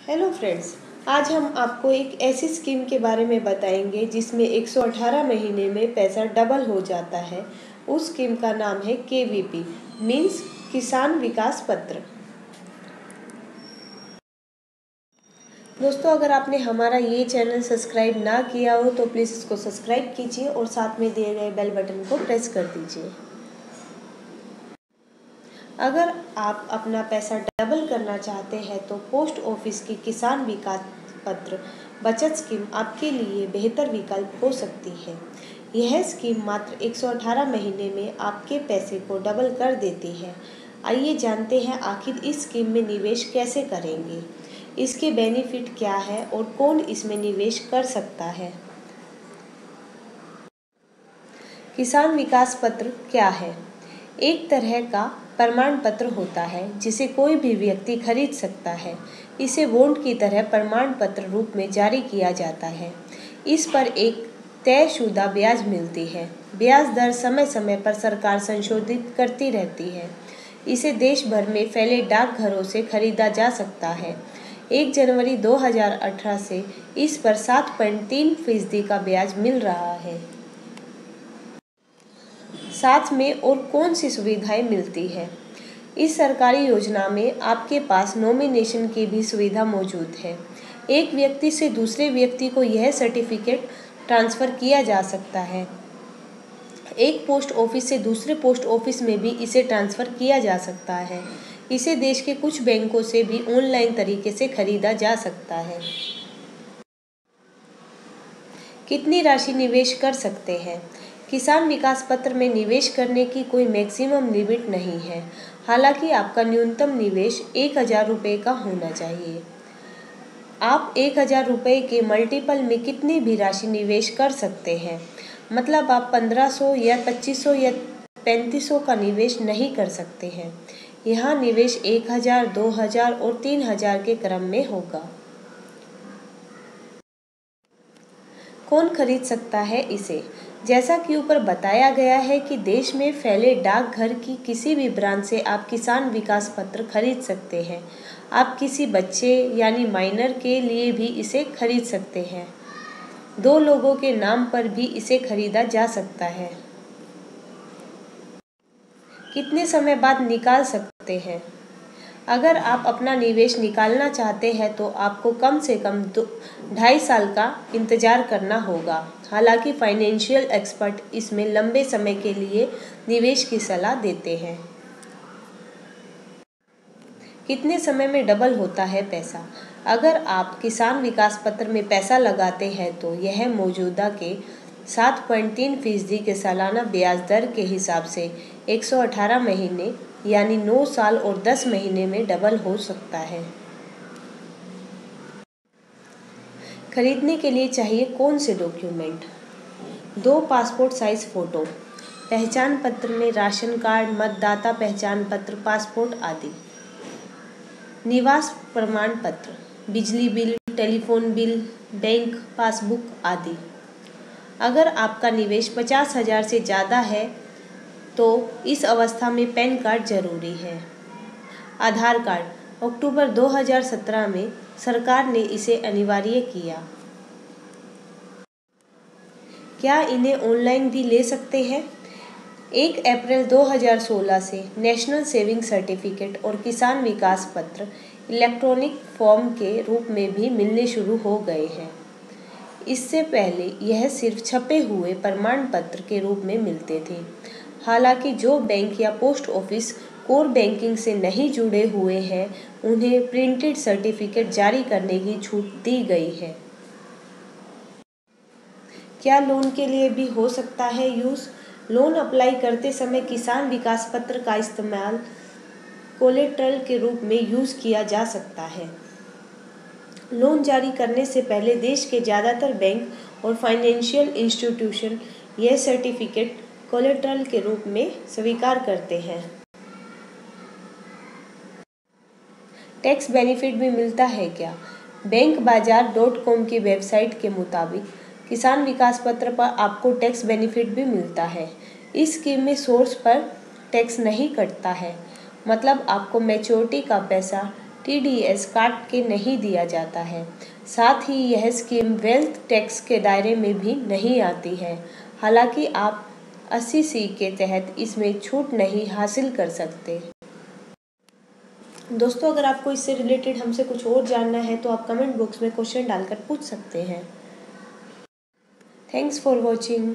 Hello friends आज हम आपको एक ऐसी स्कीम के बारे में बताएँगे जिसमें 118 महीने में पैसा डबल हो जाता है। उस स्कीम का नाम है के वी पी मीन्स किसान विकास पत्र। दोस्तों, अगर आपने हमारा ये चैनल सब्सक्राइब ना किया हो तो प्लीज़ इसको सब्सक्राइब कीजिए और साथ में दिए गए बेल बटन को प्रेस कर दीजिए। अगर आप अपना पैसा डबल करना चाहते हैं तो पोस्ट ऑफ़िस की किसान विकास पत्र, बचत स्कीम आपके लिए बेहतर विकल्प हो सकती है। यह स्कीम मात्र 118 महीने में आपके पैसे को डबल कर देती है। आइए जानते हैं आखिर इस स्कीम में निवेश कैसे करेंगे। इसके बेनिफिट क्या है और कौन इसमें निवेश कर सकता है? किसान विकास पत्र क्या है? एक तरह का प्रमाण पत्र होता है, जिसे कोई भी व्यक्ति खरीद सकता है। इसे बॉन्ड की तरह प्रमाण पत्र रूप में जारी किया जाता है। इस पर एक तयशुदा ब्याज मिलती है। ब्याज दर समय समय पर सरकार संशोधित करती रहती है। इसे देश भर में फैले डाकघरों से खरीदा जा सकता है। एक जनवरी 2018 से इस पर सात पॉइंट तीन फ़ीसदी का ब्याज मिल रहा है। साथ में और कौन सी सुविधाएँ मिलती है? इस सरकारी योजना में आपके पास नॉमिनेशन की भी सुविधा मौजूद है। एक व्यक्ति से दूसरे व्यक्ति को यह सर्टिफिकेट ट्रांसफ़र किया जा सकता है। एक पोस्ट ऑफ़िस से दूसरे पोस्ट ऑफ़िस में भी इसे ट्रांसफ़र किया जा सकता है। इसे देश के कुछ बैंकों से भी ऑनलाइन तरीके से खरीदा जा सकता है। कितनी राशि निवेश कर सकते हैं? किसान विकास पत्र में निवेश करने की कोई मैक्सिमम लिमिट नहीं है। हालाँकि आपका न्यूनतम निवेश एक हज़ार रुपये का होना चाहिए। आप एक हज़ार रुपये के मल्टीपल में कितनी भी राशि निवेश कर सकते हैं। मतलब आप पंद्रह सौ या पच्चीस सौ या पैंतीस सौ का निवेश नहीं कर सकते हैं। यहाँ निवेश एक हज़ार, दो हज़ार और तीन हज़ार के क्रम में होगा। कौन खरीद सकता है इसे? जैसा कि ऊपर बताया गया है कि देश में फैले डाकघर की किसी भी ब्रांच से आप किसान विकास पत्र खरीद सकते हैं। आप किसी बच्चे यानी माइनर के लिए भी इसे खरीद सकते हैं। दो लोगों के नाम पर भी इसे खरीदा जा सकता है। कितने समय बाद निकाल सकते हैं? अगर आप अपना निवेश निकालना चाहते हैं तो आपको कम से कम दो, ढाई साल का इंतज़ार करना होगा। हालाँकि फाइनेंशियल एक्सपर्ट इसमें लंबे समय के लिए निवेश की सलाह देते हैं। कितने समय में डबल होता है पैसा? अगर आप किसान विकास पत्र में पैसा लगाते हैं तो यह मौजूदा के सात पॉइंट तीन फ़ीसदी के सालाना ब्याज दर के हिसाब से 118 महीने यानी नौ साल और दस महीने में डबल हो सकता है। खरीदने के लिए चाहिए कौन से डॉक्यूमेंट? दो पासपोर्ट साइज़ फ़ोटो, पहचान पत्र में राशन कार्ड, मतदाता पहचान पत्र, पासपोर्ट आदि। निवास प्रमाण पत्र, बिजली bill, telephone bill, bank passbook आदि। अगर आपका निवेश पचास हज़ार से ज़्यादा है तो इस अवस्था में पैन कार्ड ज़रूरी है। आधार कार्ड, अक्टूबर 2017 में सरकार ने इसे अनिवार्य किया। क्या इन्हें ऑनलाइन भी ले सकते हैं? एक अप्रैल 2016 से नेशनल सेविंग सर्टिफिकेट और किसान विकास पत्र इलेक्ट्रॉनिक फॉर्म के रूप में भी मिलने शुरू हो गए हैं। इससे पहले यह सिर्फ़ छपे हुए प्रमाण पत्र के रूप में मिलते थे। हालाँकि जो बैंक या पोस्ट ऑफ़िस कोर बैंकिंग से नहीं जुड़े हुए हैं, उन्हें प्रिंटेड सर्टिफिकेट जारी करने की छूट दी गई है। क्या लोन के लिए भी हो सकता है यूज़? लोन अप्लाई करते समय किसान विकास पत्र का इस्तेमाल कोलेट्रल के रूप में यूज़ किया जा सकता है। लोन जारी करने से पहले देश के ज़्यादातर बैंक और फाइनेंशियल इंस्टीट्यूशन यह सर्टिफिकेट कोलेट्रल के रूप में स्वीकार करते हैं। टैक्स बेनिफिट भी मिलता है क्या? बैंक बाज़ार डॉट कॉम की वेबसाइट के मुताबिक किसान विकास पत्र पर आपको टैक्स बेनिफिट भी मिलता है। इस स्कीम में सोर्स पर टैक्स नहीं कटता है। मतलब आपको मैच्योरिटी का पैसा टीडीएस काट के नहीं दिया जाता है। साथ ही यह स्कीम वेल्थ टैक्स के दायरे में भी नहीं आती है। हालाँकि आप अस्सी सी के तहत इसमें छूट नहीं हासिल कर सकते। दोस्तों, अगर आपको इससे रिलेटेड हमसे कुछ और जानना है तो आप कमेंट बॉक्स में क्वेश्चन डालकर पूछ सकते हैं। Thanks for watching